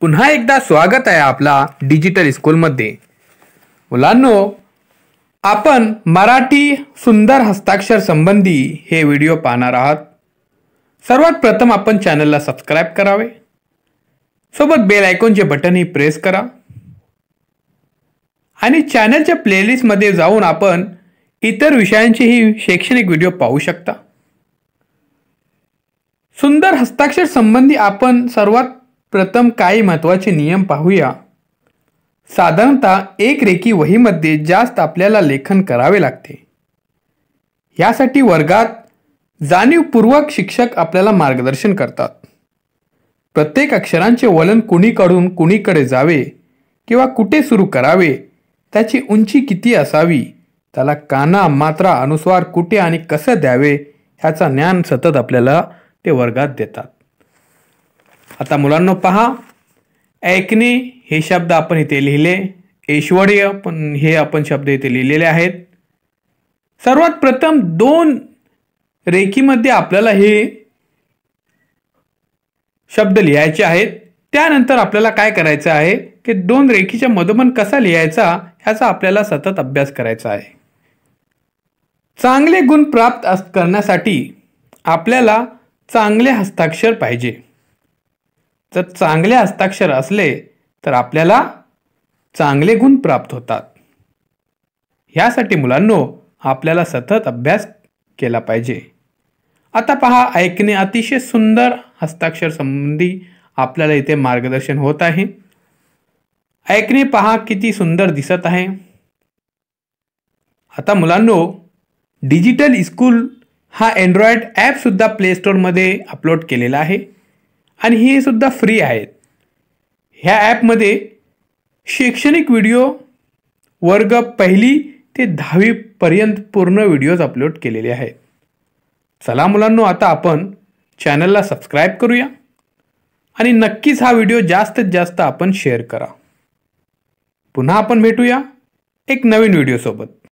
पुन्हा एकदा स्वागत आहे आपला डिजिटल स्कूलमध्ये मुलांनो आपण मराठी सुंदर हस्ताक्षर संबंधी हे व्हिडिओ पाहणार आहात. सर्वात प्रथम आपण चॅनलला सबस्क्राईब करावे. सोबत बेल आयकॉनचे बटनही प्रेस करा. आणि चॅनलच्या प्लेलिस्टमध्ये जाऊन आपण इतर विषयांचेही शैक्षणिक व्हिडिओ पाहू शकता. सुंदर हस्ताक्षर संबंधी आपण सर्वात प्रथम काही महत्त्वाचे नियम पाहूया. साधारणतः एक रेखी वहीमध्ये जास्त आपल्याला लेखन करावे लागते. यासाठी वर्गात जाणीवपूर्वक शिक्षक आपल्याला मार्गदर्शन करतात. प्रत्येक अक्षरांचे वलन कुणीकडून कुणीकडे जावे किंवा कुठे सुरू करावे त्याची उंची किती असावी त्याला काना मात्रा अनुस्वार कुठे आणि कसं द्यावे ह्याचा ज्ञान सतत आपल्याला ते वर्गात देतात. आता मुलांना पहा. ऐकणे हे शब्द आपण इथे लिहिले. ऐश्वर्य पण हे आपण शब्द इथे लिहिलेले आहेत. सर्वात प्रथम दोन रेखीमध्ये आपल्याला हे शब्द लिहायचे आहेत. त्यानंतर आपल्याला काय करायचं आहे? की दोन रेखीच्या मधोमन कसा लिहायचा? ह्याचा आपल्याला सतत अभ्यास करायचा आहे. चांगले गुण प्राप्त करण्यासाठी आपल्याला चांगले हस्ताक्षर पाहिजे. जर चांगले हस्ताक्षर असले तर आपल्याला चांगले गुण प्राप्त होतात. ह्यासाठी मुलांनो आपल्याला सतत अभ्यास केला पाहिजे. आता पहा ऐकणे अतिशय सुंदर हस्ताक्षर संबंधी आपल्याला इथे मार्गदर्शन होत आहे. ऐकणे पहा किती सुंदर दिसत आहे. आता मुलांनो डिजिटल स्कूल हा अँड्रॉइड ॲपसुद्धा प्लेस्टोरमध्ये अपलोड केलेला आहे. आणि हे सुद्धा फ्री आहेत. ह्या ॲपमध्ये शैक्षणिक व्हिडिओ वर्ग पहिली ते दहावीपर्यंत पूर्ण व्हिडिओज अपलोड केलेले आहेत. चला मुलांनो आता आपण चॅनलला सबस्क्राईब करूया आणि नक्कीच हा व्हिडिओ जास्तीत जास्त आपण शेअर करा. पुन्हा आपण भेटूया एक नवीन व्हिडिओसोबत